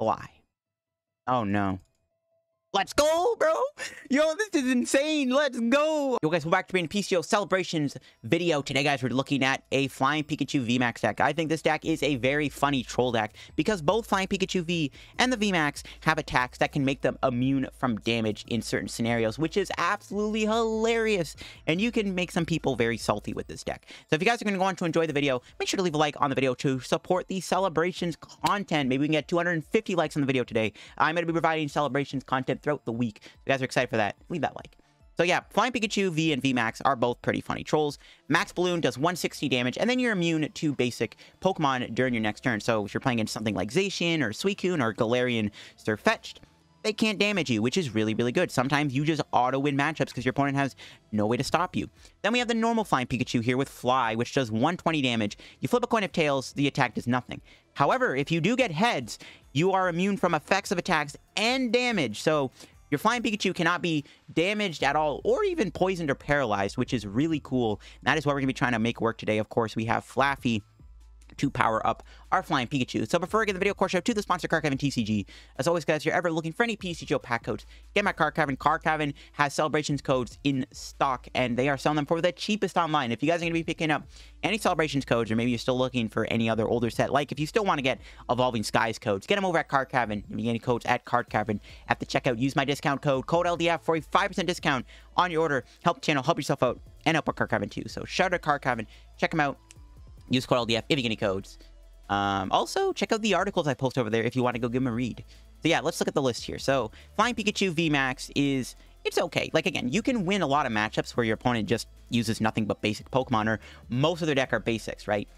Fly. Oh no. Let's go, bro. Yo, this is insane. Let's go. Yo, guys, we're back to being PCO Celebrations video. Today, guys, we're looking at a Flying Pikachu VMAX deck. I think this deck is a very funny troll deck because both Flying Pikachu V and the VMAX have attacks that can make them immune from damage in certain scenarios, which is absolutely hilarious. And you can make some people very salty with this deck. So if you guys are going to go on to enjoy the video, make sure to leave a like on the video to support the Celebrations content. Maybe we can get 250 likes on the video today. I'm going to be providing Celebrations content throughout the week. If you guys are excited for that, leave that like. So yeah, Flying Pikachu V and VMAX are both pretty funny trolls. Max Balloon does 160 damage, and then you're immune to basic Pokemon during your next turn. So if you're playing against something like Zacian or Suicune or Galarian Sirfetch'd, they can't damage you, which is really, really good. Sometimes you just auto-win matchups because your opponent has no way to stop you. Then we have the normal Flying Pikachu here with Fly, which does 120 damage. You flip a coin of tails, the attack does nothing. However, if you do get heads, you are immune from effects of attacks and damage. So your Flying Pikachu cannot be damaged at all or even poisoned or paralyzed, which is really cool. That is what we're going to be trying to make work today. Of course, we have Flaaffy to power up our Flying Pikachu. So before I get the video, of course, shout to the sponsor, Card Cavern TCG. As always, guys, if you're ever looking for any PTCGO pack codes, get my Card Cavern. Card Cavern has celebrations codes in stock, and they are selling them for the cheapest online. If you guys are going to be picking up any celebrations codes, or maybe you're still looking for any other older set, like if you still want to get Evolving Skies codes, get them over at Card Cavern. If you get any codes at Card Cavern at the checkout, use my discount code, code LDF, for a 5% discount on your order. Help channel, help yourself out, and help our Card Cavern too. So shout out to Card Cavern. Check them out. Use code LDF if you get any codes. Um, also, check out the articles I post over there if you want to go give them a read. So yeah, let's look at the list here. So, Flying Pikachu VMAX is, it's okay. Like, again, you can win a lot of matchups where your opponent just uses nothing but basic Pokemon, or most of their deck are basics, right?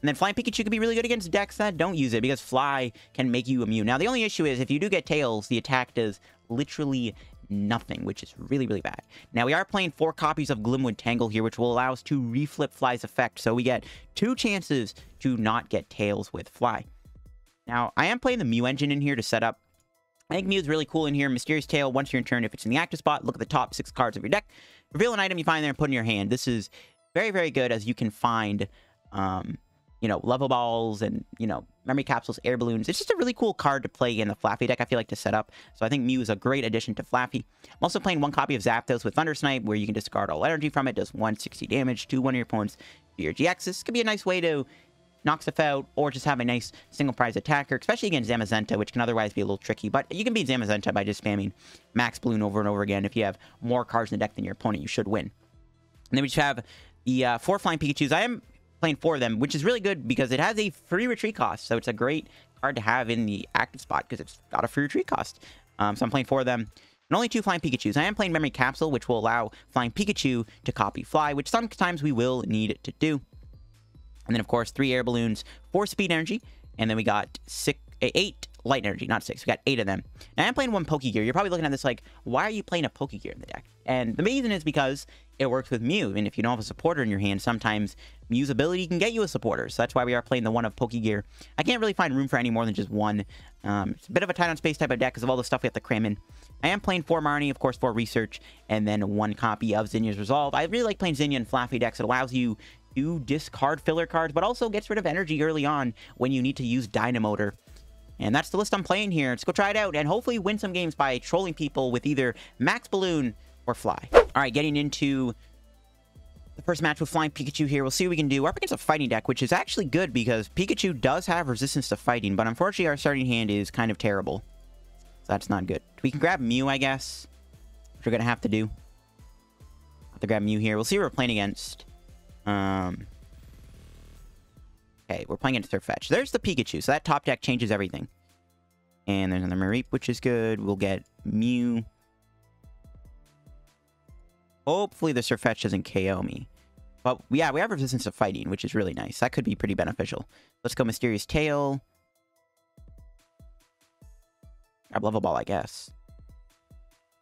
And then Flying Pikachu can be really good against decks that don't use it, because Fly can make you immune. Now, the only issue is, if you do get Tails, the attack does literally nothing, which is really, really bad. Now, we are playing four copies of Glimwood Tangle here, which will allow us to reflip Fly's effect. So we get two chances to not get Tails with Fly. Now, I am playing the Mew engine in here to set up. I think Mew is really cool in here. Mysterious Tail, once you're in turn, if it's in the active spot, look at the top six cards of your deck. Reveal an item you find there and put in your hand. This is very, very good as you can find um, you know, level balls and, you know, memory capsules, air balloons. It's just a really cool card to play in the Flaaffy deck, I feel like, to set up. So I think Mew is a great addition to Flaaffy. I'm also playing one copy of Zapdos with Thunder Snipe, where you can discard all energy from it, does 160 damage to one of your opponent's your GXs. This could be a nice way to knock stuff out, or just have a nice single prize attacker, especially against Zamazenta, which can otherwise be a little tricky. But you can beat Zamazenta by just spamming Max Balloon over and over again. If you have more cards in the deck than your opponent, you should win. And then we just have the uh, four Flying Pikachus. I am playing four of them, which is really good because it has a free retreat cost. So it's a great card to have in the active spot because it's got a free retreat cost. Um, so I'm playing four of them. And only two Flying Pikachus. I am playing Memory Capsule, which will allow Flying Pikachu to copy Fly, which sometimes we will need to do. And then, of course, three Air Balloons, four Speed Energy, and then we got six, eight Light Energy, not six. We got eight of them. Now, I'm playing one Pokegear. You're probably looking at this like, why are you playing a Pokegear in the deck? And the reason is because it works with Mew. And if you don't have a supporter in your hand, sometimes Mew's ability can get you a supporter. So that's why we are playing the one of Pokegear. I can't really find room for any more than just one. Um, it's a bit of a tight on space type of deck because of all the stuff we have to cram in. I am playing four Marnie, of course, for research, and then one copy of Zinnia's Resolve. I really like playing Zinnia and Flaaffy decks. It allows you to discard filler cards, but also gets rid of energy early on when you need to use Dynamotor. And that's the list I'm playing here. Let's go try it out and hopefully win some games by trolling people with either Max Balloon or Fly. All right, getting into the first match with Flying Pikachu here. We'll see what we can do. We're up against a fighting deck, which is actually good because Pikachu does have resistance to fighting, but unfortunately our starting hand is kind of terrible. So that's not good. We can grab Mew, I guess, which we're going to have to do. Have to grab Mew here. We'll see what we're playing against. Um, okay, we're playing into Sirfetch'd. There's the Pikachu, so that top deck changes everything. And there's another Mareep, which is good. We'll get Mew. Hopefully the Sirfetch'd doesn't KO me. But yeah, we have resistance to fighting, which is really nice. That could be pretty beneficial. Let's go Mysterious Tail. Grab Level Ball, I guess.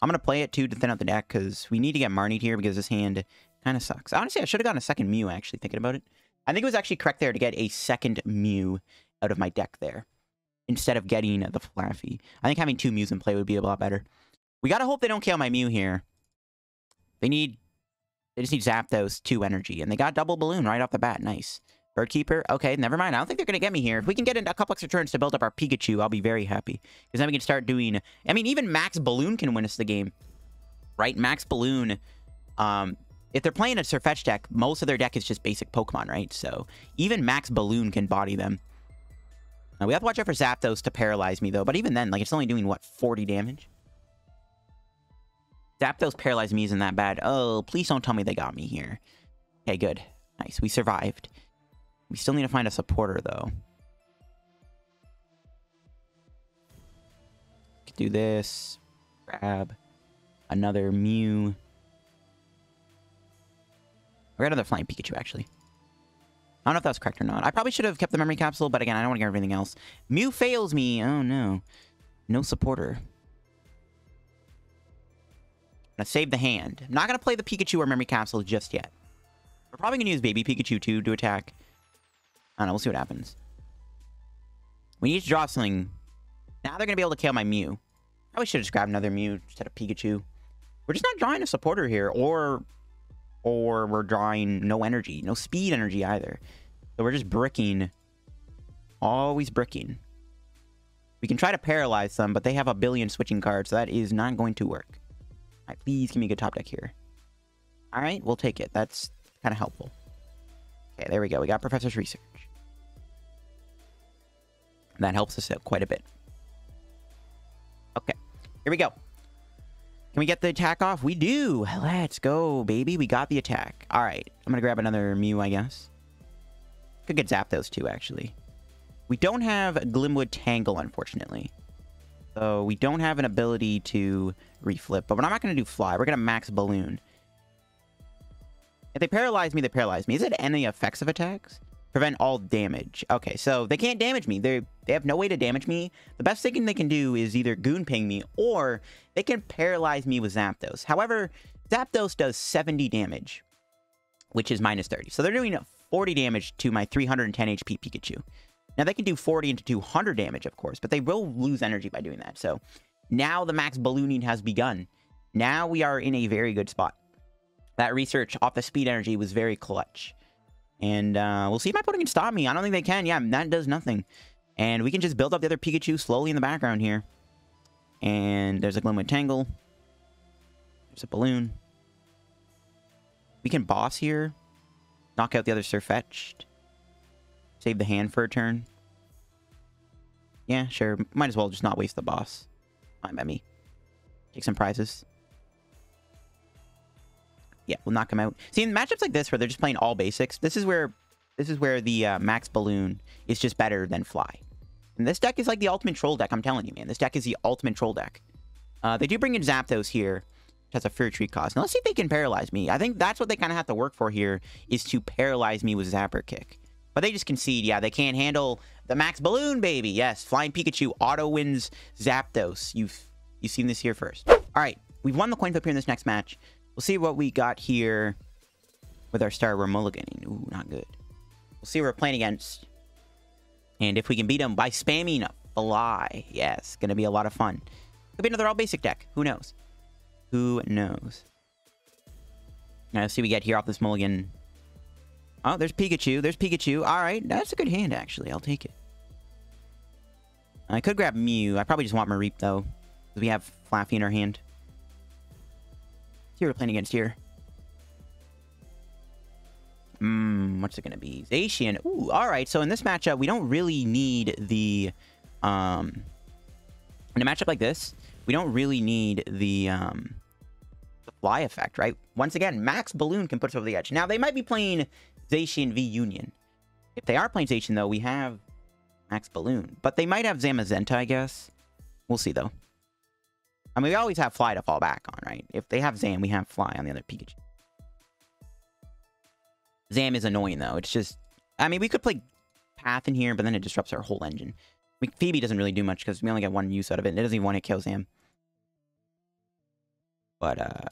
I'm going to play it too to thin out the deck because we need to get Marnie here because this hand kind of sucks. Honestly, I should have gotten a second Mew, actually, thinking about it. I think it was actually correct there to get a second Mew out of my deck there instead of getting the Flaaffy. I think having two Mews in play would be a lot better. We got to hope they don't kill my Mew here. They need... They just need Zapdos 2 energy. And they got double balloon right off the bat. Nice. Birdkeeper? Okay, never mind. I don't think they're going to get me here. If we can get a couple extra turns to build up our Pikachu, I'll be very happy. Because then we can start doing... I mean, even Max Balloon can win us the game. Right? Max Balloon... Um, if they're playing a Sirfetch deck, most of their deck is just basic Pokemon, right? So even Max Balloon can body them. Now, we have to watch out for Zapdos to paralyze me, though. But even then, like, it's only doing, what, 40 damage? Zapdos paralyzed me isn't that bad. Oh, please don't tell me they got me here. Okay, good. Nice. We survived. We still need to find a supporter, though. Do this. Grab another Mew. We got another Flying Pikachu, actually. I don't know if that's correct or not. I probably should have kept the memory capsule, but again, I don't want to get everything else. Mew fails me. Oh, no. No supporter. I'm gonna save the hand. I'm not gonna play the Pikachu or memory capsule just yet. We're probably gonna use baby Pikachu too to attack. I don't know, we'll see what happens. We need to draw something. Now they're gonna be able to kill my Mew. Probably should have just grabbed another Mew instead of Pikachu. We're just not drawing a supporter here, or or we're drawing no energy, no speed energy either. So we're just bricking. Always bricking. We can try to paralyze them, but they have a billion switching cards, so that is not going to work. Right, please give me a good top deck here. All right, we'll take it. That's kind of helpful. Okay, there we go. We got Professor's Research. That helps us out quite a bit. Okay, here we go. Can we get the attack off? We do. Let's go, baby. We got the attack. All right, I'm going to grab another Mew, I guess. Could get Zapdos too, actually. We don't have Glimwood Tangle, unfortunately. So we don't have an ability to reflip, but we're not going to do fly. We're going to max balloon. If they paralyze me, they paralyze me. Is it any effects of attacks? Prevent all damage. Okay, so they can't damage me. They they have no way to damage me. The best thing they can do is either Goon Ping me or they can paralyze me with Zapdos. However, Zapdos does 70 damage, which is minus 30. So they're doing 40 damage to my 310 HP Pikachu. Now, they can do 40 into 200 damage, of course, but they will lose energy by doing that. So now the max ballooning has begun. Now we are in a very good spot. That research off the speed energy was very clutch. And uh, we'll see if my opponent can stop me. I don't think they can. Yeah, that does nothing. And we can just build up the other Pikachu slowly in the background here. And there's a Glimwood Tangle. There's a Balloon. We can boss here. Knock out the other Sirfetch'd. Save the hand for a turn. Yeah, sure. Might as well just not waste the boss. Fine by me. Take some prizes. Yeah, we'll knock him out. See, in matchups like this where they're just playing all basics, this is where this is where the uh, max balloon is just better than fly. And this deck is like the ultimate troll deck, I'm telling you, man. This deck is the ultimate troll deck. Uh, they do bring in Zapdos here, which has a free retreat cost. Now, let's see if they can paralyze me. I think that's what they kind of have to work for here, is to paralyze me with Zapper Kick. But they just concede. Yeah, they can't handle the max balloon, baby. Yes, Flying Pikachu auto wins Zapdos. You've, you've seen this here first. All right, we've won the coin flip here in this next match. We'll see what we got here with our star. We're mulliganing. Ooh, not good. We'll see what we're playing against. And if we can beat them by spamming a Fly. Yes, going to be a lot of fun. Could be another all basic deck. Who knows? Who knows? Now, let's see what we get here off this mulligan. Oh, there's Pikachu. There's Pikachu. All right. That's a good hand, actually. I'll take it. I could grab Mew. I probably just want Mareep, though. Because we have Flaaffy in our hand. What we're playing against here. Hmm, what's it going to be? Zacian. Ooh, all right. So in this matchup, we don't really need the... Um, in a matchup like this, we don't really need the... Um, the fly effect, right? Once again, Max Balloon can put us over the edge. Now, they might be playing Zacian v Union. If they are playing Zacian, though, we have Max Balloon. But they might have Zamazenta, I guess. We'll see, though. I mean, we always have Fly to fall back on, right? If they have Zam, we have Fly on the other Pikachu. Zam is annoying, though. It's just... I mean, we could play Path in here, but then it disrupts our whole engine. Mean, Phoebe doesn't really do much because we only get one use out of it. And it doesn't even want to kill Zam. But, uh...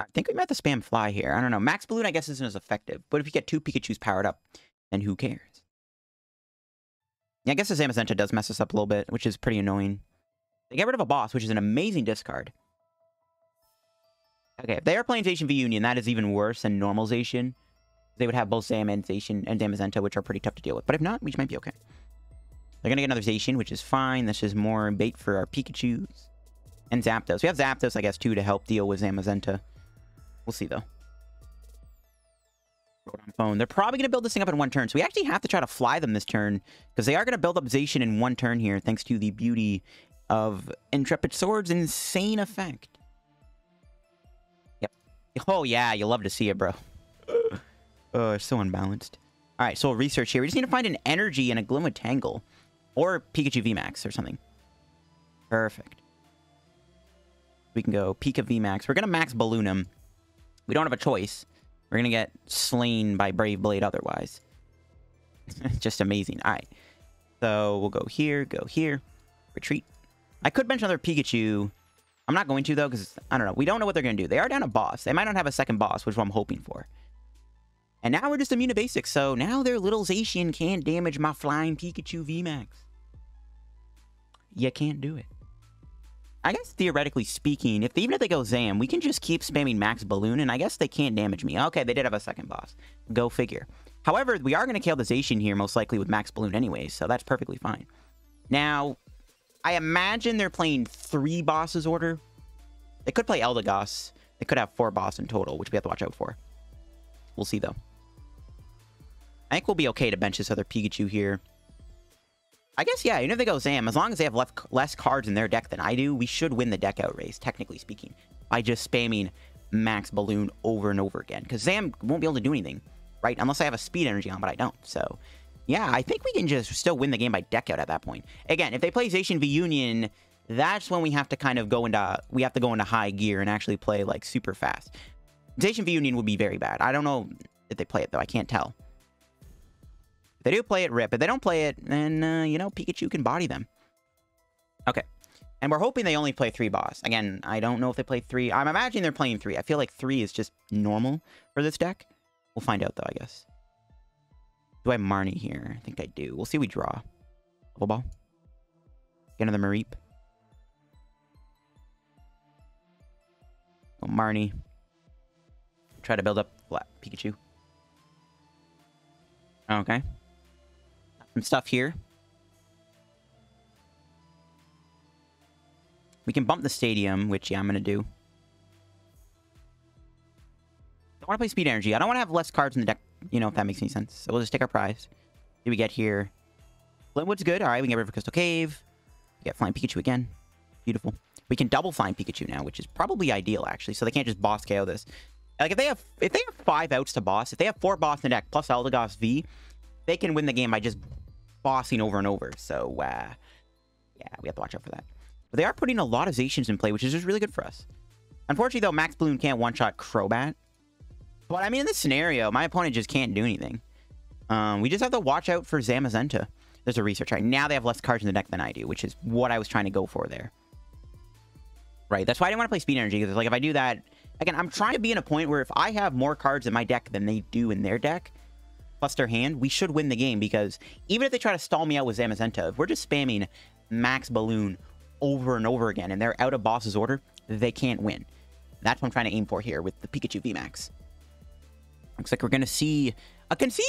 I think we might have to spam fly here. I don't know. Max Balloon, I guess, isn't as effective. But if you get two Pikachus powered up, then who cares? Yeah, I guess the Zamazenta does mess us up a little bit, which is pretty annoying. They get rid of a boss, which is an amazing discard. Okay, if they are playing Zacian v Union, that is even worse than normalization. They would have both Zam and Zacian and Zamazenta, which are pretty tough to deal with. But if not, we might be okay. They're going to get another Zacian, which is fine. This is more bait for our Pikachus. And Zapdos. We have Zapdos, I guess, too, to help deal with Zamazenta. We'll see, though. Phone. They're probably going to build this thing up in one turn. So we actually have to try to fly them this turn. Because they are going to build up Zacian in one turn here, thanks to the beauty of Intrepid Sword's insane effect. Yep. Oh, yeah. You'll love to see it, bro. oh, it's so unbalanced. All right, so we'll research here. We just need to find an energy and a Glimwood Tangle. Or Pikachu VMAX or something. Perfect. We can go Pika VMAX. We're going to max Balloon him. We don't have a choice. We're going to get slain by Brave Blade otherwise. Just amazing. All right. So we'll go here, go here. Retreat. I could bench another Pikachu. I'm not going to, though, because, I don't know. We don't know what they're going to do. They are down a boss. They might not have a second boss, which I'm hoping for. And now we're just immune to basics, so now their little Zacian can't damage my flying Pikachu VMAX. You can't do it. I guess theoretically speaking, if even if they go Zam, we can just keep spamming Max Balloon, and I guess they can't damage me. Okay, they did have a second boss. Go figure. However, we are going to kill the Zacian here, most likely with Max Balloon anyways, so that's perfectly fine. Now, I imagine they're playing three bosses order. They could play Eldegoss. They could have four boss in total, which we have to watch out for. We'll see, though. I think we'll be okay to bench this other Pikachu here. I guess, yeah, even if they go Zam, as long as they have left, less cards in their deck than I do, we should win the deck out race, technically speaking, by just spamming Max Balloon over and over again. Because Zam won't be able to do anything, right? Unless I have a Speed Energy on, but I don't. So, yeah, I think we can just still win the game by deck out at that point. Again, if they play Zacian v Union, that's when we have to kind of go into, we have to go into high gear and actually play, like, super fast. Zacian v Union would be very bad. I don't know if they play it, though. I can't tell. If they do play it, rip. If they don't play it, then, uh, you know, Pikachu can body them. Okay. And we're hoping they only play three boss. Again, I don't know if they play three. I'm imagining they're playing three. I feel like three is just normal for this deck. We'll find out, though, I guess. Do I have Marnie here? I think I do. We'll see we draw. Level ball. Get another Mareep. Oh, Marnie. Try to build up flat Pikachu. Okay some stuff here. We can bump the stadium, which, yeah, I'm going to do. I want to play Speed Energy. I don't want to have less cards in the deck, you know, if that makes any sense. So we'll just take our prize. Do we get here? Glimwood's good. All right, we can get River Crystal Cave. We get Flying Pikachu again. Beautiful. We can double Flying Pikachu now, which is probably ideal, actually. So they can't just boss KO this. Like, if they have if they have five outs to boss, if they have four boss in the deck plus Eldegoss V, they can win the game by just bossing over and over. So, uh, yeah, we have to watch out for that. But they are putting a lot of Zacians in play, which is just really good for us. Unfortunately, though, Max Balloon can't one-shot Crobat. But, I mean, in this scenario, my opponent just can't do anything. Um, we just have to watch out for Zamazenta. There's a research. Right now, they have less cards in the deck than I do, which is what I was trying to go for there. Right, that's why I didn't want to play Speed Energy, because, like, if I do that... Again, I'm trying to be in a point where if I have more cards in my deck than they do in their deck, plus their hand, we should win the game because even if they try to stall me out with Zamazenta, if we're just spamming Max Balloon over and over again and they're out of boss's order, they can't win. That's what I'm trying to aim for here with the Pikachu VMAX. Looks like we're going to see a concede.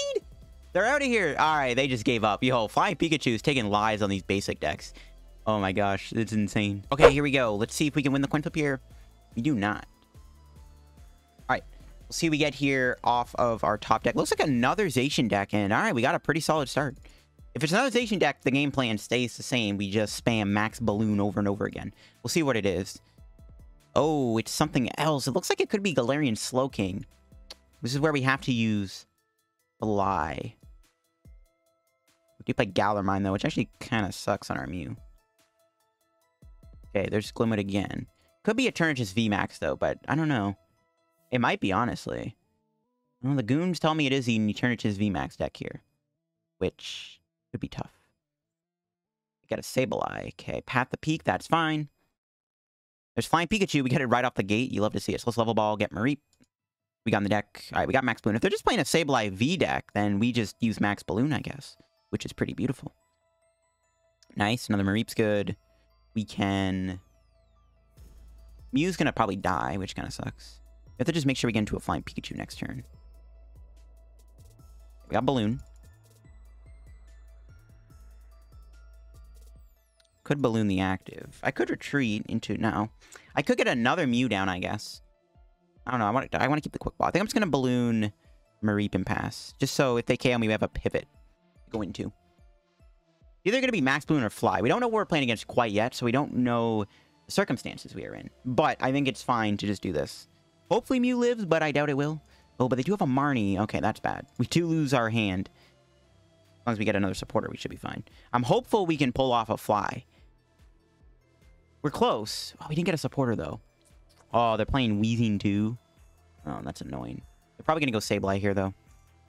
They're out of here. All right, they just gave up. Yo, Flying Pikachu is taking lives on these basic decks. Oh my gosh, it's insane. Okay, here we go. Let's see if we can win the flip here. We do not. All right, we'll see we get here off of our top deck. Looks like another Zacian deck, and all right, we got a pretty solid start. If it's another Zacian deck, the game plan stays the same. We just spam Max Balloon over and over again. We'll see what it is. Oh, it's something else. It looks like it could be Galarian Slowking. This is where we have to use Fly. We do play Galar Mine, though, which actually kind of sucks on our Mew. Okay, there's Glimwood again. Could be a Eternatus VMAX, though, but I don't know. It might be, honestly. Well, the goons tell me it is the Eternatus VMAX deck here. Which could be tough. We got a Sableye. Okay, Path the Peak, that's fine. There's Flying Pikachu. We get it right off the gate. You love to see it. So let's level ball, get Mareep. We got in the deck. All right, we got Max Balloon. If they're just playing a Sableye V deck, then we just use Max Balloon, I guess. Which is pretty beautiful. Nice. Another Mareep's good. We can... Mew's gonna probably die, which kind of sucks. We have to just make sure we get into a Flying Pikachu next turn. We got Balloon. Could Balloon the active. I could retreat into... No. I could get another Mew down, I guess. I don't know. I want to, I want to keep the quick ball. I think I'm just going to Balloon Mareep Pass. Just so if they KO me, we have a pivot to go into. Either going to be Max Balloon or Fly. We don't know what we're playing against quite yet, so we don't know the circumstances we are in. But I think it's fine to just do this. Hopefully Mew lives, but I doubt it will. Oh, but they do have a Marnie. Okay, that's bad. We do lose our hand. As long as we get another supporter, we should be fine. I'm hopeful we can pull off a Fly. We're close. Oh, we didn't get a supporter, though. Oh, they're playing Weezing, too. Oh, that's annoying. They're probably going to go Sableye here, though.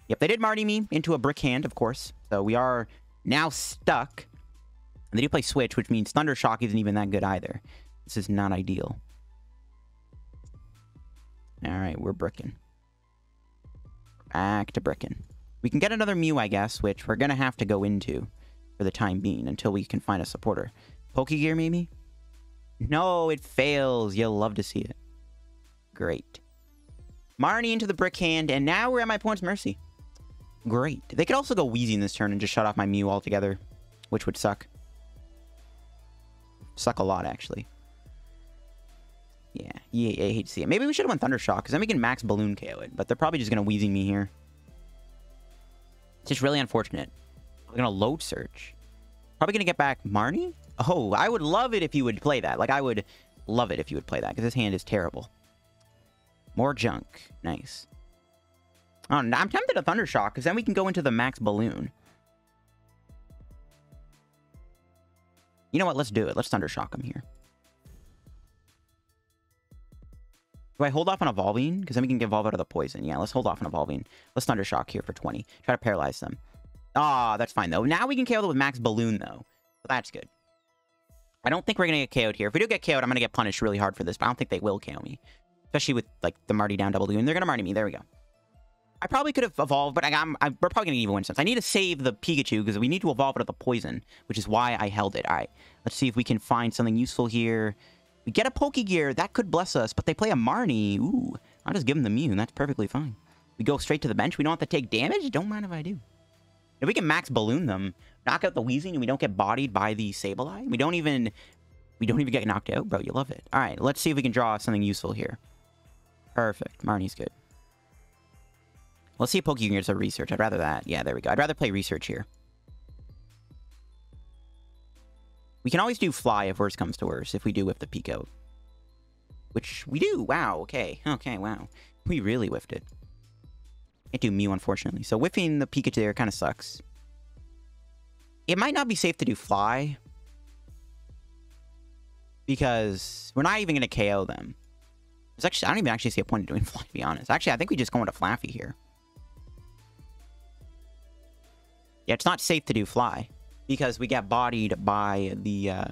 Yep, they did Marnie me into a brick hand, of course. So we are now stuck. And they do play Switch, which means Thunder Shock isn't even that good either. This is not ideal. All right, we're bricking. Back to bricking. We can get another Mew, I guess, which we're going to have to go into for the time being until we can find a supporter. Pokegear, maybe? No, it fails. You'll love to see it. Great. Marnie into the brick hand, and now we're at my points mercy. Great. They could also go Weezing this turn and just shut off my Mew altogether, which would suck. Suck a lot, actually. Yeah, yeah, I hate to see it. Maybe we should have went Thundershock, because then we can max Balloon KO it, but they're probably just going to Weezing me here. It's just really unfortunate. We're going to load search. Probably going to get back Marnie? Oh, I would love it if you would play that. Like, I would love it if you would play that, because this hand is terrible. More junk. Nice. Oh, I'm tempted to Thundershock, because then we can go into the max balloon. You know what? Let's do it. Let's Thundershock him here. Do I hold off on evolving? Because then we can get evolve out of the poison. Yeah, let's hold off on evolving. Let's Thundershock here for 20. Try to paralyze them. Ah, oh, that's fine, though. Now we can KO them with max balloon, though. So that's good. I don't think we're going to get KO'd here. If we do get KO'd, I'm going to get punished really hard for this, but I don't think they will KO me. Especially with, like, the Marty down double Loon. They're going to Marnie me. There we go. I probably could have evolved, but I, am we're probably going to even win since. I need to save the Pikachu because we need to evolve it of the poison, which is why I held it. All right, let's see if we can find something useful here. We get a Pokegear. That could bless us, but they play a Marnie. Ooh, I'll just give them the Mew, and that's perfectly fine. We go straight to the bench. We don't have to take damage. Don't mind if I do. If we can max balloon them, knock out the Weezing, and we don't get bodied by the Sableye, we don't even we don't even get knocked out, bro. You love it. All right, let's see if we can draw something useful here. Perfect. Marnie's good. Let's see if Pokemon gets a research. I'd rather that. Yeah, there we go. I'd rather play research here. We can always do fly if worse comes to worse, if we do whiff the Pico. Which we do. Wow, okay. Okay, wow. We really whiffed it. Can't do Mew, unfortunately. So whiffing the Pikachu there kind of sucks. It might not be safe to do fly, because we're not even going to KO them. It's actually, I don't even actually see a point in doing fly, to be honest. Actually, I think we just go into Flaaffy here. Yeah, it's not safe to do fly because we get bodied by the, uh,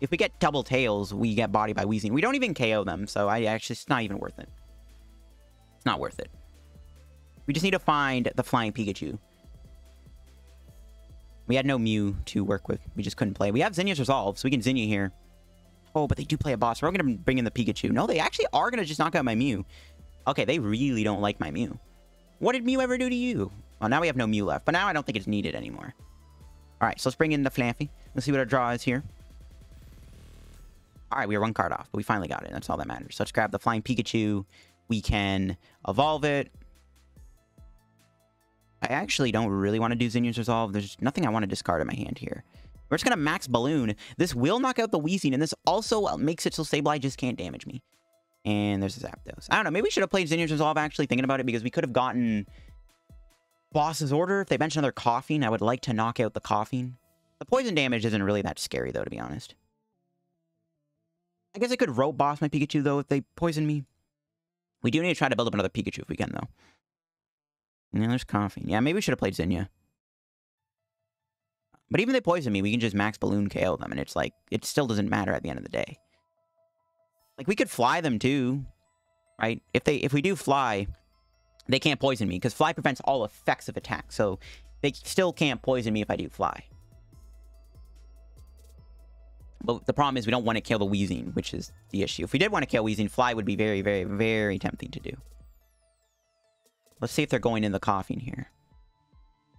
if we get double tails, we get bodied by Weezing. We don't even KO them, so I actually, it's not even worth it. It's not worth it. We just need to find the flying Pikachu. We had no Mew to work with. We just couldn't play. We have Zinnia's Resolve, so we can Zinnia here. Oh, but they do play a boss. We're going to bring in the Pikachu. No, they actually are going to just knock out my Mew. Okay, they really don't like my Mew. What did Mew ever do to you? Well, now we have no Mew left, but now I don't think it's needed anymore. All right, so let's bring in the Flaaffy. Let's see what our draw is here. All right, we are one card off, but we finally got it. That's all that matters. So let's grab the Flying Pikachu. We can evolve it. I actually don't really want to do Zinnia's Resolve. There's nothing I want to discard in my hand here. We're just going to max Balloon. This will knock out the Weezing, and this also uh, makes it so Sableye just can't damage me. And there's a Zapdos. I don't know. Maybe we should have played Zinnia's Resolve, actually, thinking about it, because we could have gotten Boss's Order. If they mention another Koffing, I would like to knock out the Koffing. The poison damage isn't really that scary, though, to be honest. I guess I could rope boss my Pikachu, though, if they poison me. We do need to try to build up another Pikachu if we can, though. Yeah, there's Koffing. Yeah, maybe we should have played Zinnia. But even if they poison me, we can just max balloon KO them, and it's like, it still doesn't matter at the end of the day. Like, we could fly them too, right? If they, if we do fly, they can't poison me, because fly prevents all effects of attack, so they still can't poison me if I do fly. But the problem is we don't want to kill the Weezing, which is the issue. If we did want to kill Weezing, fly would be very, very, very tempting to do. Let's see if they're going in the Koffing here.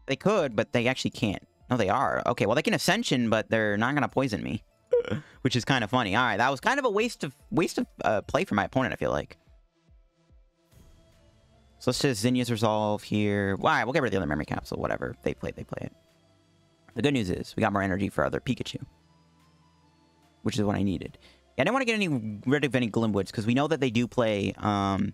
They could, but they actually can't. No, they are. Okay, well, they can Ascension, but they're not going to poison me. Which is kind of funny. All right, that was kind of a waste of waste of uh, play for my opponent, I feel like. So let's just Zinnia's Resolve here. All right, we'll get rid of the other memory capsule. Whatever. They play they play it. The good news is we got more energy for other Pikachu. Which is what I needed. Yeah, I didn't want to get any rid of any Glimwoods, because we know that they do play... Um,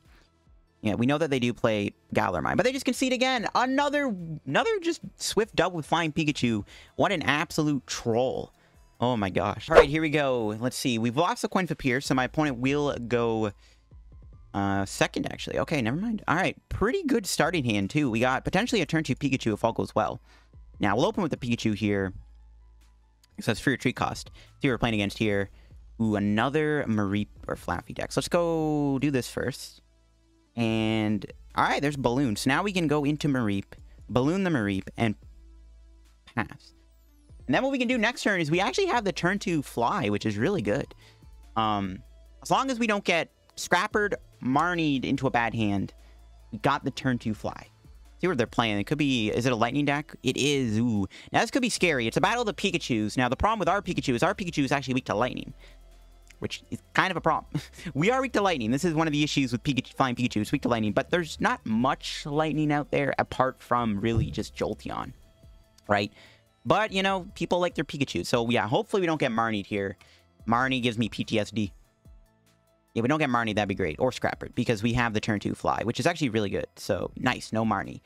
yeah, we know that they do play Galar Mine, but they just concede again. Another, another just swift dub with Flying Pikachu. What an absolute troll. Oh my gosh. All right, here we go. Let's see. We've lost the coin for Pierce, so my opponent will go uh, second, actually. Okay, never mind. All right, pretty good starting hand, too. We got potentially a turn 2 Pikachu if all goes well. Now, we'll open with the Pikachu here. So it's for your tree cost. What we're playing against here. Ooh, another Mareep or Flaaffy deck. So let's go do this first. And, all right, there's Balloon. So now we can go into Mareep, Balloon the Mareep, and pass. And then what we can do next turn is we actually have the turn to fly, which is really good. Um, as long as we don't get scrappered, Marnied into a bad hand, we got the turn to fly. See what they're playing. It could be, is it a lightning deck? It is, ooh. Now this could be scary. It's a battle of the Pikachus. Now the problem with our Pikachu is our Pikachu is actually weak to lightning which is kind of a problem. we are weak to lightning. This is one of the issues with Pikachu, Flying Pikachu. It's weak to lightning, but there's not much lightning out there apart from really just Jolteon, right? But, you know, people like their Pikachu. So, yeah, hopefully we don't get Marnied here. Marnie gives me PTSD. Yeah, we don't get Marnie, that'd be great. Or Scrapper, because we have the turn 2 fly, which is actually really good. So, nice. No Marnie.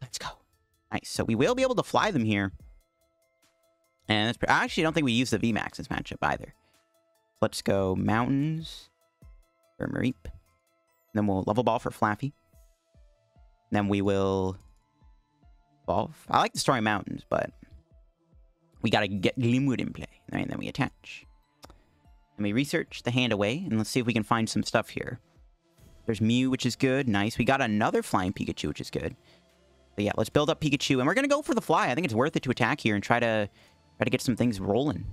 Let's go. Nice. So, we will be able to fly them here. And I actually don't think we use the VMAX this matchup either. Let's go mountains for Mareep. Then we'll level ball for Flaaffy. Then we will evolve. I like destroying mountains, but we gotta get Glimwood in play. And then we attach. And we research the hand away, and let's see if we can find some stuff here. There's Mew, which is good. Nice. We got another flying Pikachu, which is good. But yeah, let's build up Pikachu, and we're gonna go for the fly. I think it's worth it to attack here and try to try to get some things rolling.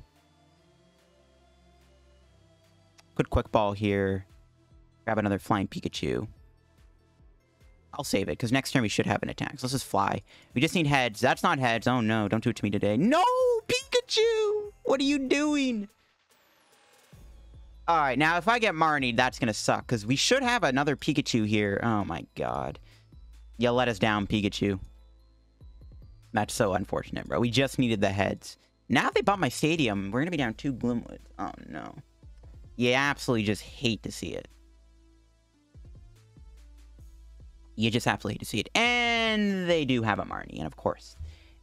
Put Quick Ball here. Grab another Flying Pikachu. I'll save it, because next turn we should have an attack. So let's just fly. We just need heads. That's not heads. Oh, no. Don't do it to me today. No! Pikachu! What are you doing? Alright, now if I get Marnie, that's going to suck, because we should have another Pikachu here. Oh, my God. You let us down, Pikachu. That's so unfortunate, bro. We just needed the heads. Now they bought my stadium, we're going to be down two Glimwoods. Oh, no. You absolutely just hate to see it. You just absolutely hate to see it. And they do have a Marnie, and of course,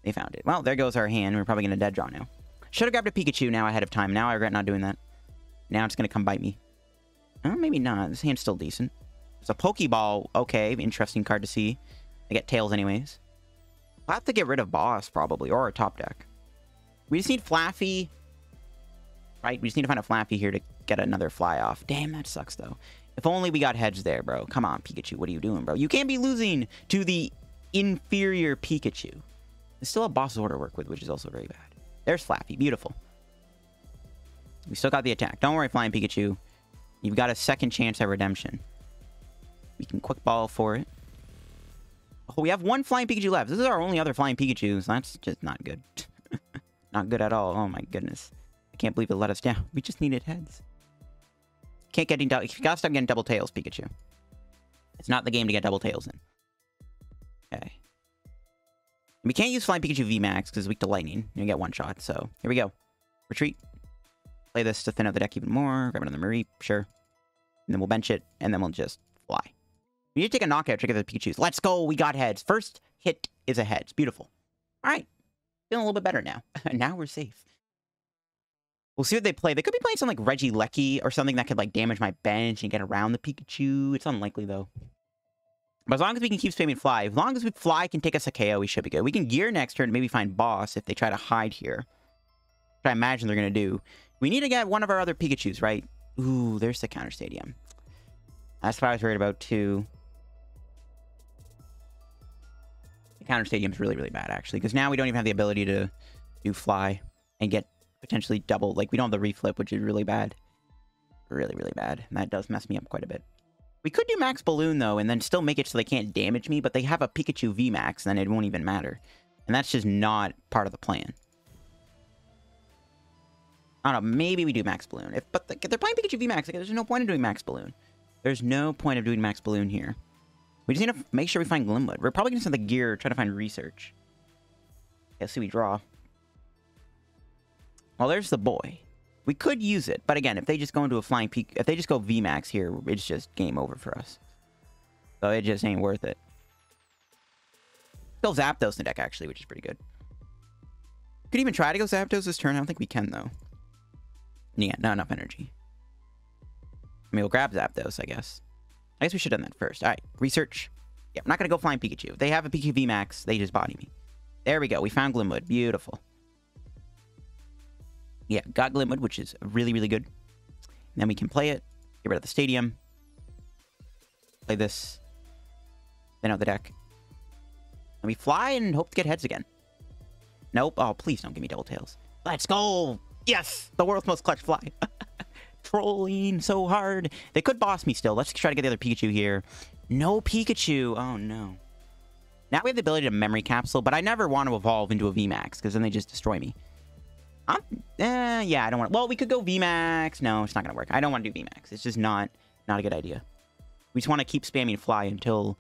they found it. Well, there goes our hand. We're probably going to dead draw now. Should have grabbed a Pikachu now ahead of time. Now I regret not doing that. Now it's going to come bite me. Oh, maybe not. This hand's still decent. It's a Pokeball. Okay, interesting card to see. I get Tails anyways. I'll have to get rid of Boss, probably, or a top deck. We just need Flaaffy, right? We just need to find a Flaaffy here to get another fly off. Damn, that sucks, though. If only we got heads there, bro. Come on, Pikachu. What are you doing, bro? You can't be losing to the inferior Pikachu. There's still a boss order to work with, which is also very bad. There's Flaaffy. Beautiful. We still got the attack. Don't worry, Flying Pikachu. You've got a second chance at redemption. We can quick ball for it. Oh, we have one Flying Pikachu left. This is our only other Flying Pikachu, so that's just not good. not good at all. Oh my goodness. I can't believe it let us down. We just needed heads. Can't get any double. You gotta stop getting double tails, Pikachu. It's not the game to get double tails in. Okay. We can't use Flying Pikachu VMAX because it's weak to lightning. You get one shot, so here we go. Retreat. Play this to thin out the deck even more. Grab another Mareep, sure. And then we'll bench it, and then we'll just fly. We need to take a knockout to get the Pikachus. Let's go! We got heads. First hit is a heads. Beautiful. Alright. Feeling a little bit better now. now we're safe. We'll see what they play. They could be playing something like Regieleki or something that could like damage my bench and get around the Pikachu. It's unlikely though. But as long as we can keep spamming Fly, as long as we Fly can take us a KO, we should be good. We can Gear next turn and maybe find Boss if they try to hide here. Which I imagine they're going to do. We need to get one of our other Pikachus, right? Ooh, there's the Counter Stadium. That's what I was worried about too. The Counter Stadium's really, really bad actually. Because now we don't even have the ability to do Fly and get potentially double. Like, we don't have the reflip, which is really bad. Really, really bad. And that does mess me up quite a bit. We could do Max Balloon, though, and then still make it so they can't damage me, but they have a Pikachu VMAX, then it won't even matter. And that's just not part of the plan. I don't know, maybe we do Max Balloon. If But the, they're playing Pikachu VMAX, like, there's no point in doing Max Balloon. There's no point of doing Max Balloon here. We just need to make sure we find Glimwood. We're probably going to send the gear, try to find research. Let's see we draw. Well, there's the boy. We could use it, but again, if they just go into a flying peak, if they just go VMAX here, it's just game over for us. So it just ain't worth it. Still Zapdos in the deck, actually, which is pretty good. Could even try to go Zapdos this turn. I don't think we can, though. Yeah, not enough energy. I mean, we'll grab Zapdos, I guess. I guess we should have done that first. All right, research. Yeah, I'm not going to go flying Pikachu. If they have a Pikachu VMAX, they just body me. There we go. We found Glimwood. Beautiful. Yeah, got Glimwood, which is really, really good. And then we can play it. Get rid of the stadium. Play this. Then out the deck. And we fly and hope to get heads again. Nope. Oh, please don't give me double tails. Let's go. Yes, the world's most clutch fly. Trolling so hard. They could boss me still. Let's try to get the other Pikachu here. No Pikachu. Oh, no. Now we have the ability to memory capsule, but I never want to evolve into a VMAX because then they just destroy me. I'm, eh, yeah, I don't want. Well, we could go VMAX. No, it's not gonna work. I don't want to do VMAX. It's just not not a good idea. We just want to keep spamming fly until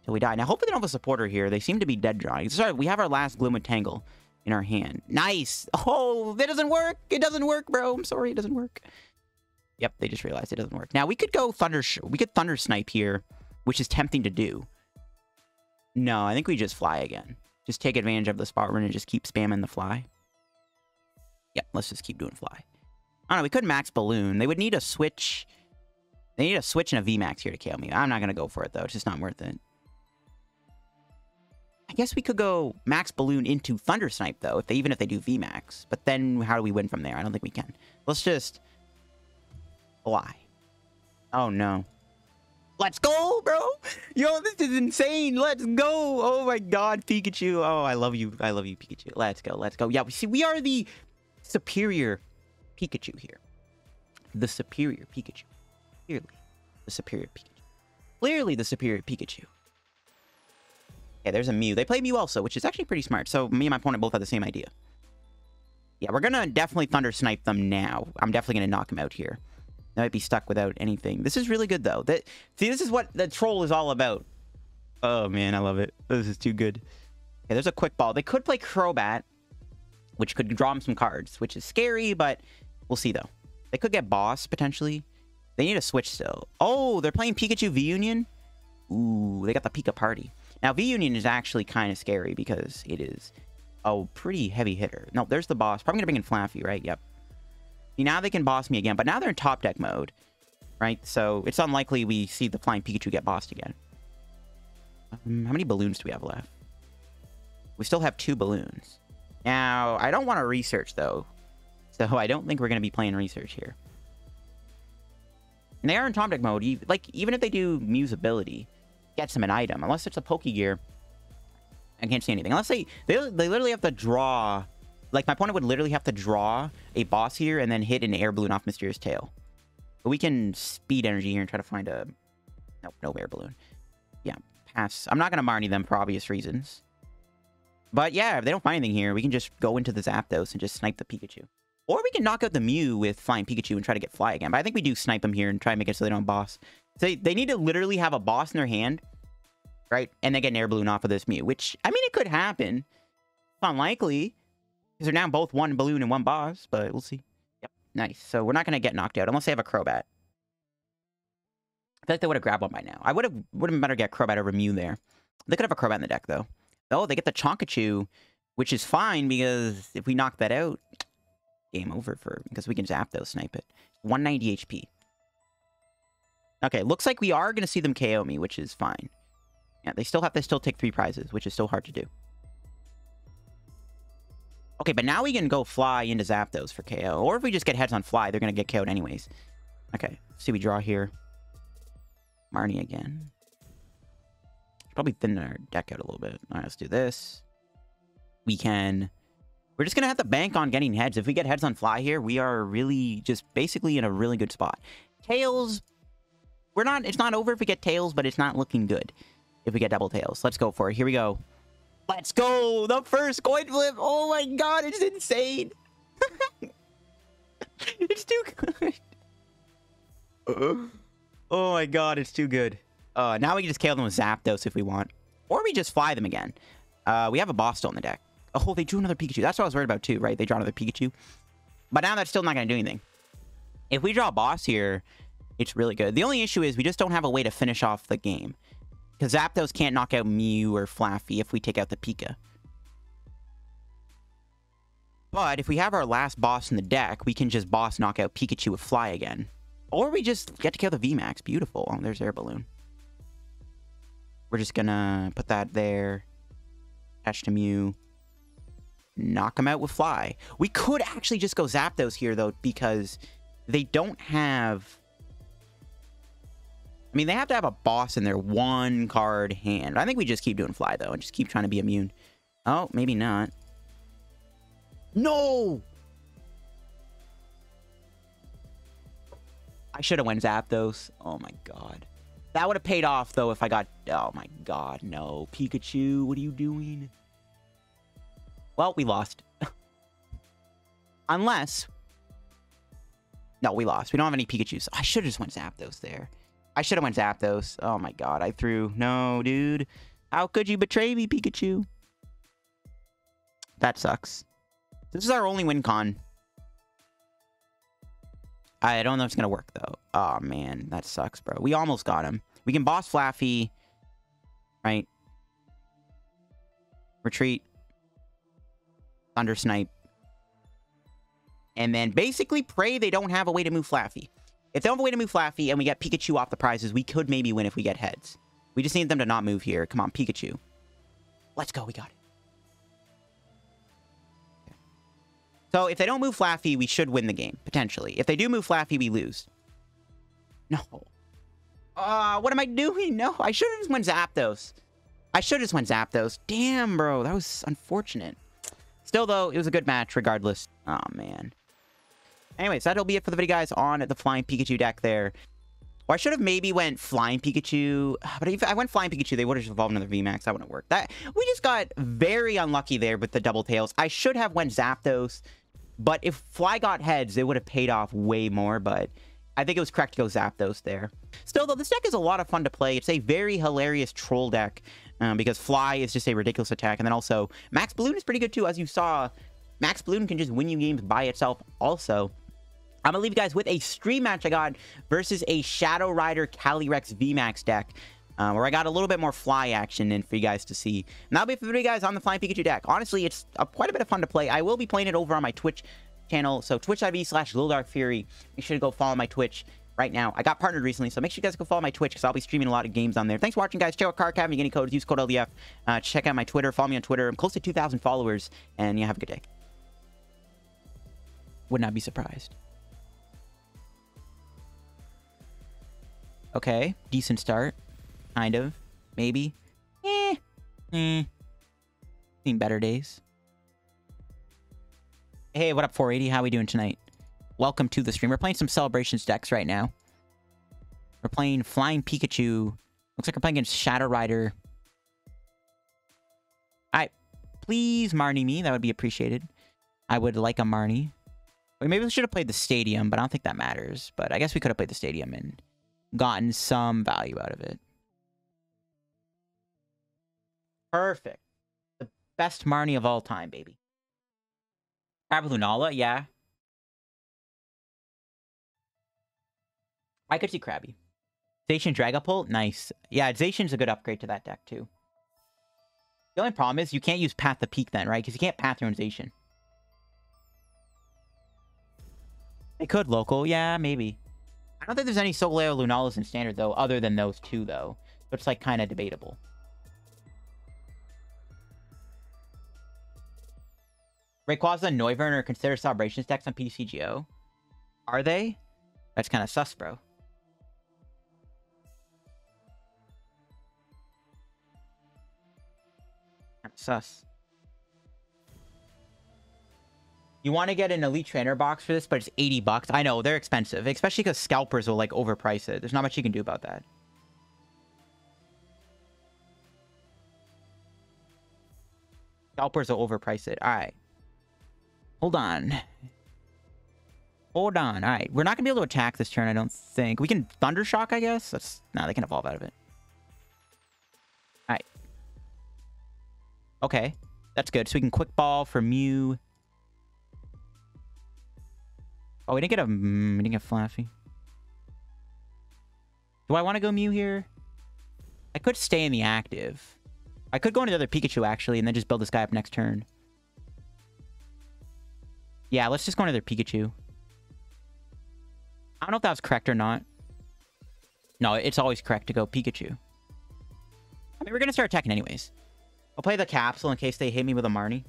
until we die. Now, hopefully, they don't have a supporter here. They seem to be dead drawing. Sorry, we have our last Glimwood Tangle in our hand. Nice. Oh, that doesn't work. It doesn't work, bro. I'm sorry, it doesn't work. Yep, they just realized it doesn't work. Now we could go thunder. we could thunder snipe here, which is tempting to do. No, I think we just fly again. Just take advantage of the spot run and just keep spamming the fly. Yep, let's just keep doing fly. I don't know, we could max balloon. They would need a switch. They need a switch and a VMAX here to kill me. I'm not going to go for it, though. It's just not worth it. I guess we could go max balloon into thunder snipe, though, if they, even if they do VMAX. But then how do we win from there? I don't think we can. Let's just fly. Oh, no. Let's go, bro. Yo, this is insane. Let's go. Oh my god, Pikachu. Oh, I love you. I love you, Pikachu. Let's go. Let's go. Yeah, we see we are the superior Pikachu here. The superior Pikachu. Clearly, the superior Pikachu. Clearly, the superior Pikachu. Yeah, there's a Mew. They play Mew also, which is actually pretty smart. So me and my opponent both have the same idea. Yeah, we're gonna definitely Thunder Snipe them now. I'm definitely gonna knock him out here. They might be stuck without anything. This is really good, though. That See, this is what the troll is all about. Oh, man, I love it. This is too good. Okay, there's a quick ball. They could play Crobat, which could draw them some cards, which is scary, but we'll see, though. They could get Boss, potentially. They need a switch still. Oh, they're playing Pikachu V-Union? Ooh, they got the Pika Party. Now, V-Union is actually kind of scary because it is a pretty heavy hitter. No, there's the boss. Probably to bring in Flaaffy, right? Yep. See, now they can boss me again, but now they're in top deck mode, right? So it's unlikely we see the flying Pikachu get bossed again. Um, how many balloons do we have left? We still have two balloons. Now, I don't want to research, though. So I don't think we're going to be playing research here. And they are in deck mode. Like, even if they do Mew's ability, gets them an item. Unless it's a Pokegear, I can't see anything. Unless they, they, they literally have to draw like, my opponent would literally have to draw a boss here and then hit an air balloon off Mysterious Tail. But we can speed energy here and try to find a... Nope, no air balloon. Yeah, pass. I'm not going to Marnie them for obvious reasons. But yeah, if they don't find anything here, we can just go into the Zapdos and just snipe the Pikachu. Or we can knock out the Mew with Flying Pikachu and try to get Fly again. But I think we do snipe them here and try to make it so they don't boss. So they, need to literally have a boss in their hand, right? And they get an air balloon off of this Mew, which, I mean, it could happen. It's unlikely. Because they're now both one balloon and one boss, but we'll see. Yep, nice. So we're not going to get knocked out unless they have a Crobat. I feel like they would have grabbed one by now. I would have would have better get Crobat over Mew there. They could have a Crobat in the deck, though. Oh, they get the Chonkachu, which is fine because if we knock that out, game over for because we can Zapdos snipe it. 190 HP. Okay, looks like we are going to see them KO me, which is fine. Yeah, they still have to still take three prizes, which is still hard to do. Okay, but now we can go fly into Zapdos for KO. Or if we just get heads on fly, they're going to get KO'd anyways. Okay, see we draw here. Marnie again. Probably thin our deck out a little bit. All right, let's do this. We can... We're just going to have to bank on getting heads. If we get heads on fly here, we are really just basically in a really good spot. Tails, we're not, it's not over if we get tails, but it's not looking good if we get double tails. Let's go for it. Here we go. Let's go. The first coin flip. Oh my god, it's insane. it's too good. oh my god, it's too good. Uh, now we can just kill them with Zapdos if we want. Or we just fly them again. Uh, we have a boss still in the deck. Oh, they drew another Pikachu. That's what I was worried about too, right? They draw another Pikachu. But now that's still not going to do anything. If we draw a boss here, it's really good. The only issue is we just don't have a way to finish off the game. Because Zapdos can't knock out Mew or Flaaffy if we take out the Pika. But if we have our last boss in the deck, we can just boss knock out Pikachu with Fly again. Or we just get to kill the VMAX. Beautiful. Oh, there's Air Balloon. We're just gonna put that there. Attach to Mew. Knock him out with Fly. We could actually just go Zapdos here, though, because they don't have... I mean, they have to have a boss in their one card hand. I think we just keep doing Fly, though, and just keep trying to be immune. Oh, maybe not. No! I should have went Zapdos. Oh my god. That would have paid off, though, if I got... Oh my god, no. Pikachu, what are you doing? Well, we lost. Unless... No, we lost. We don't have any Pikachus. I should have just went Zapdos there. I should have went Zapdos. Oh my god, I threw... No, dude. How could you betray me, Pikachu? That sucks. This is our only win con. I don't know if it's going to work, though. Oh, man. That sucks, bro. We almost got him. We can boss Flaaffy. Right? Retreat. Thunder Snipe. And then basically pray they don't have a way to move Flaaffy. If they don't have a way to move Flaaffy and we get Pikachu off the prizes, we could maybe win if we get heads. We just need them to not move here. Come on, Pikachu. Let's go. We got it. So if they don't move Flaaffy, we should win the game, potentially. If they do move Flaaffy, we lose. No. Uh, what am I doing? No, I should have just went Zapdos. I should have just went Zapdos. Damn, bro. That was unfortunate. Still, though, it was a good match regardless. Oh, man. Anyways, that'll be it for the video, guys, on the Flying Pikachu deck there. Or I should have maybe went Flying Pikachu. But if I went Flying Pikachu, they would have just evolved another VMAX. That wouldn't work. That We just got very unlucky there with the double tails. I should have went Zapdos. But if Fly got heads, it would have paid off way more, but I think it was correct to go Zapdos there. Still, though, this deck is a lot of fun to play. It's a very hilarious troll deck um, because Fly is just a ridiculous attack. And then also, Max Balloon is pretty good too. As you saw, Max Balloon can just win you games by itself also. I'm to leave you guys with a stream match I got versus a Shadow Rider Calyrex VMAX deck. Uh, where I got a little bit more fly action in for you guys to see. And that'll be for you guys, on the Flying Pikachu deck. Honestly, it's a, quite a bit of fun to play. I will be playing it over on my Twitch channel, so twitch.tv slash Fury. Make sure to go follow my Twitch right now. I got partnered recently, so make sure you guys go follow my Twitch, because I'll be streaming a lot of games on there. Thanks for watching, guys. Check out. You get any codes, use code LDF. Uh, check out my Twitter. Follow me on Twitter. I'm close to 2,000 followers, and yeah, have a good day. Would not be surprised. Okay, decent start. Kind of. Maybe. Eh. Eh. Seen better days. Hey, what up, 480? How we doing tonight? Welcome to the stream. We're playing some Celebrations decks right now. We're playing Flying Pikachu. Looks like we're playing against Shadow Rider. Alright. Please Marnie me. That would be appreciated. I would like a Marnie. maybe we should have played the Stadium, but I don't think that matters. But I guess we could have played the Stadium and gotten some value out of it. Perfect. The best Marnie of all time, baby. Crab Lunala, yeah. I could see Krabby. Zacian Dragapult, nice. Yeah, Zacian's a good upgrade to that deck, too. The only problem is you can't use Path the Peak then, right? Because you can't Path your own Zacian. They could local, yeah, maybe. I don't think there's any Solgaleo Lunalas in Standard, though, other than those two, though. So it's, like, kind of debatable. Rayquaza and Noivern are considered celebration stacks on PTCGO. Are they? That's kind of sus, bro. Of sus. You want to get an Elite Trainer box for this, but it's 80 bucks. I know, they're expensive. Especially because scalpers will, like, overprice it. There's not much you can do about that. Scalpers will overprice it. Alright. Hold on. Hold on. Alright. We're not going to be able to attack this turn, I don't think. We can Thundershock, I guess? That's... Nah, they can evolve out of it. Alright. Okay. That's good. So we can Quick Ball for Mew. Oh, we didn't get a... Mm, we didn't get Flaaffy. Do I want to go Mew here? I could stay in the active. I could go into the other Pikachu, actually, and then just build this guy up next turn. Yeah, let's just go into their Pikachu. I don't know if that was correct or not. No, it's always correct to go Pikachu. I mean, we're going to start attacking anyways. I'll play the capsule in case they hit me with a Marnie.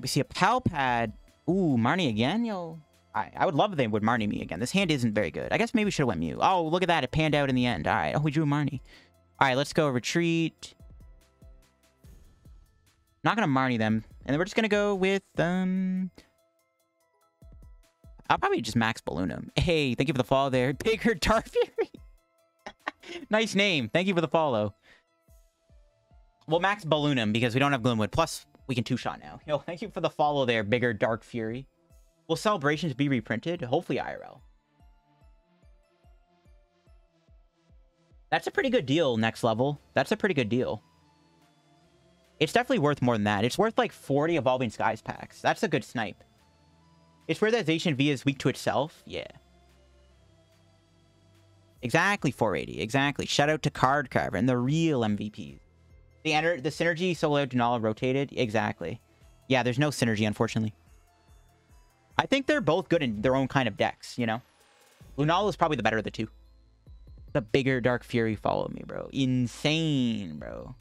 We see a Pal Pad. Ooh, Marnie again, yo. I, I would love if they would Marnie me again. This hand isn't very good. I guess maybe we should have went Mew. Oh, look at that. It panned out in the end. All right. Oh, we drew Marnie. All right, let's go retreat. Not going to Marnie them. And then we're just going to go with... um. I'll probably just max balloon him. Hey, thank you for the follow there. Bigger Dark Fury. nice name. Thank you for the follow. We'll max balloon him because we don't have Glimwood. Plus, we can two-shot now. Yo, thank you for the follow there, Bigger Dark Fury. Will Celebrations be reprinted? Hopefully IRL. That's a pretty good deal, next level. That's a pretty good deal. It's definitely worth more than that. It's worth like 40 Evolving Skies packs. That's a good snipe. It's where that Zacian V is weak to itself? Yeah. Exactly 480. Exactly. Shout out to Card Cavern and the real MVPs. The ener the synergy Solo Denala rotated? Exactly. Yeah, there's no synergy, unfortunately. I think they're both good in their own kind of decks, you know? Lunala is probably the better of the two. The bigger Dark Fury follow me, bro. Insane, bro.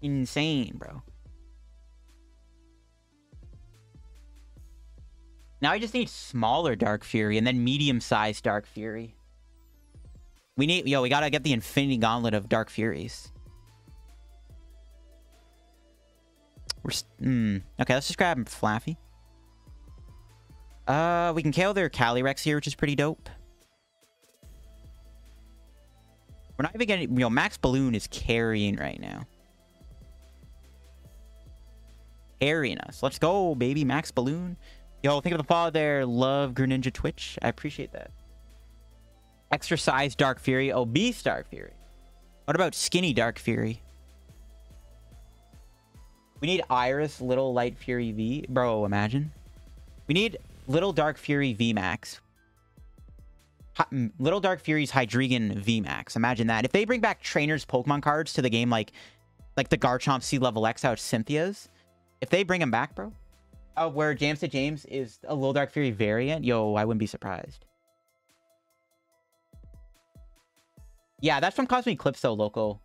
Insane, bro. Now I just need smaller Dark Fury and then medium-sized Dark Fury. We need, yo, we gotta get the Infinity Gauntlet of Dark Furies. We're, hmm. Okay, let's just grab Flaaffy. Uh, we can kill their Calyrex here, which is pretty dope. We're not even getting, you know, Max Balloon is carrying right now. Carrying us. Let's go, baby. Max Balloon. Yo, think of the follow there. Love Greninja Twitch. I appreciate that. Exercise Dark Fury. Obese Dark Fury. What about skinny Dark Fury? We need Iris Little Light Fury V. Bro, imagine. We need Little Dark Fury V Max. Mm, Little Dark Fury's Hydreigon V Max. Imagine that. If they bring back trainers Pokemon cards to the game like like the Garchomp C level X out Cynthia's, if they bring them back, bro, uh, where James to James is a Little Dark Fury variant, yo, I wouldn't be surprised. Yeah, that's from Cosmic though, local.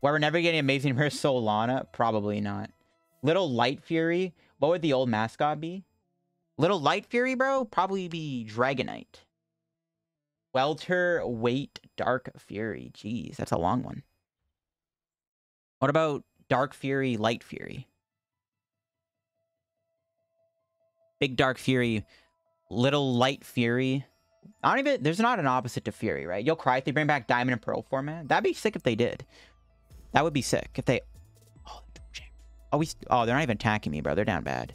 Where we're never getting Amazing Rare Solana? Probably not. Little Light Fury? What would the old mascot be? Little Light Fury, bro? Probably be Dragonite. Welter Weight Dark Fury. Jeez, that's a long one. What about Dark Fury, Light Fury? Big Dark Fury, Little Light Fury. I don't even... There's not an opposite to Fury, right? You'll cry if they bring back Diamond and Pearl format. That'd be sick if they did. That would be sick if they... Oh, oh, we... oh they're not even attacking me, bro. They're down bad.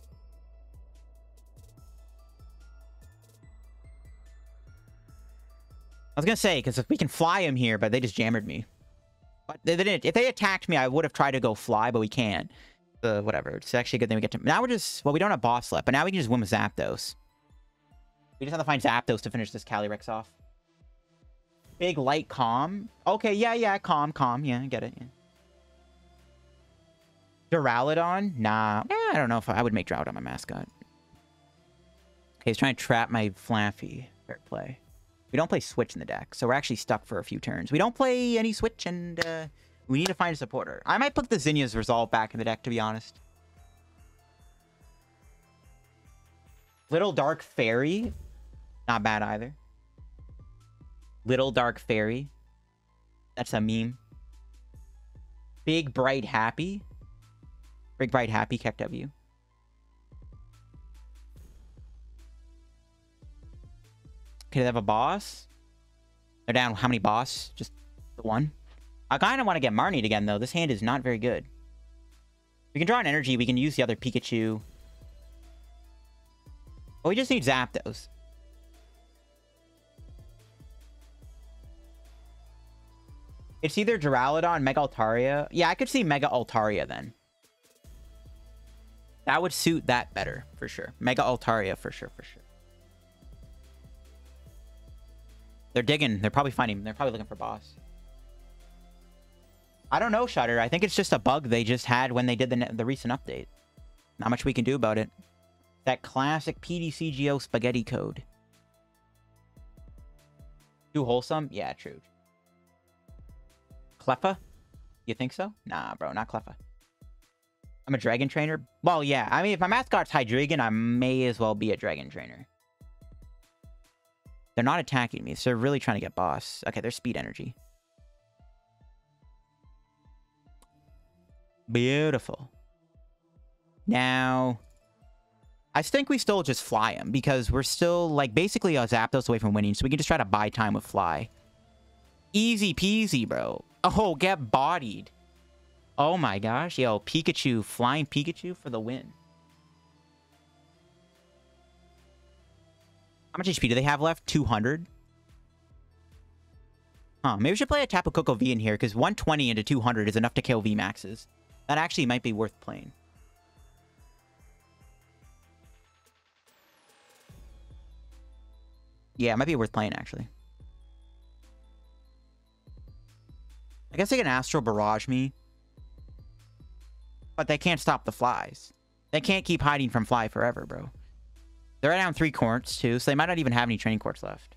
I was gonna say, because we can fly him here, but they just jammered me. But they didn't. If they attacked me, I would have tried to go fly, but we can't the whatever. It's actually a good thing we get to. Now we're just well, we don't have boss left, but now we can just win with Zapdos. We just have to find Zapdos to finish this Calyrex off. Big light calm. Okay, yeah, yeah, calm, calm. Yeah, I get it. Yeah. Duraludon? Nah. Eh, I don't know if I, I would make Duraludon my mascot. he's trying to trap my Flaaffy. Fair play. We don't play Switch in the deck, so we're actually stuck for a few turns. We don't play any Switch, and uh, we need to find a supporter. I might put the Zinnia's Resolve back in the deck, to be honest. Little Dark Fairy. Not bad either. Little Dark Fairy. That's a meme. Big Bright Happy. Big Bright Happy, KEKW. Okay, they have a boss. They're down how many boss? Just the one? I kind of want to get Marnied again, though. This hand is not very good. We can draw an energy. We can use the other Pikachu. But we just need Zapdos. It's either Duraludon, Mega Altaria. Yeah, I could see Mega Altaria then. That would suit that better, for sure. Mega Altaria, for sure, for sure. They're digging. They're probably finding. They're probably looking for boss. I don't know, Shutter. I think it's just a bug they just had when they did the, the recent update. Not much we can do about it. That classic PTCGO spaghetti code. Too wholesome? Yeah, true. Cleffa? You think so? Nah, bro, not Cleffa. I'm a dragon trainer? Well, yeah. I mean, if my mascot's Hydreigon, I may as well be a dragon trainer. They're not attacking me, so they're really trying to get boss. Okay, they're speed energy. Beautiful. Now, I think we still just fly him because we're still, like, basically a Zapdos away from winning, so we can just try to buy time with fly. Easy peasy, bro. Oh, get bodied. Oh my gosh. Yo, Pikachu, flying Pikachu for the win. How much HP do they have left? 200? Huh, maybe we should play a Tapu Koko V in here, because 120 into 200 is enough to kill V maxes. That actually might be worth playing. Yeah, it might be worth playing, actually. I guess they can Astral Barrage me. But they can't stop the flies. They can't keep hiding from fly forever, bro. They're down three quartz, too, so they might not even have any training quartz left.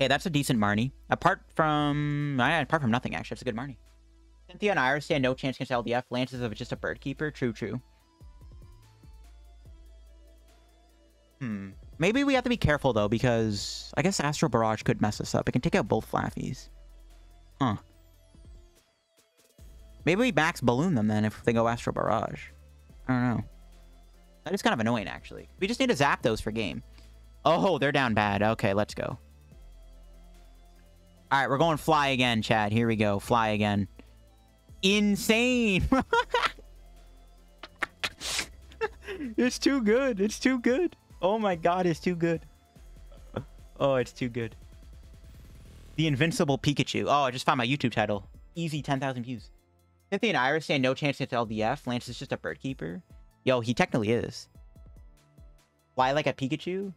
Okay, that's a decent Marnie. Apart from... Apart from nothing, actually. It's a good Marnie. Cynthia and Iris stand no chance against LDF. Lances of just a bird keeper. True, true. Hmm. Maybe we have to be careful, though, because I guess Astral Barrage could mess us up. It can take out both Flaaffies. Huh. Maybe we max Balloon them, then, if they go Astral Barrage. I don't know. That is kind of annoying, actually. We just need to Zapdos for game. Oh, they're down bad. Okay, let's go. All right, we're going fly again, Chad. Here we go. Fly again. Insane. it's too good. It's too good. Oh my god, it's too good. Oh, it's too good. The Invincible Pikachu. Oh, I just found my YouTube title. Easy 10,000 views. Cynthia and Iris say no chance against LDF. Lance is just a bird keeper. Yo, he technically is. Why like a Pikachu?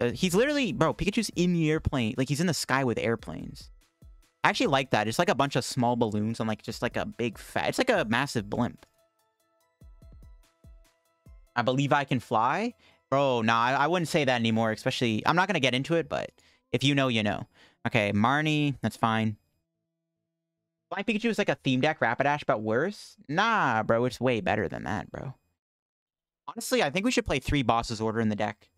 Uh, he's literally, bro, Pikachu's in the airplane. Like, he's in the sky with airplanes. I actually like that. It's like a bunch of small balloons and like, just like a big fat... It's like a massive blimp. I believe I can fly. Bro, nah, I, I wouldn't say that anymore, especially... I'm not going to get into it, but if you know, you know. Okay, Marnie, that's fine. Flying Pikachu is like a theme deck Rapidash, but worse? Nah, bro, it's way better than that, bro. Honestly, I think we should play three bosses order in the deck.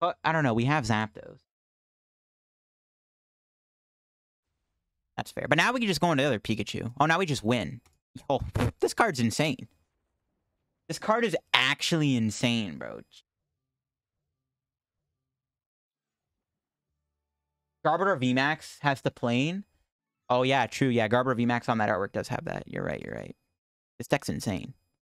But, I don't know, we have Zapdos. That's fair. But now we can just go into the other Pikachu. Oh, now we just win. Oh, this card's insane. This card is actually insane, bro. Garbodor VMAX has the plane. Oh, yeah, true. Yeah, Garbodor VMAX on that artwork does have that. You're right, you're right. This deck's insane.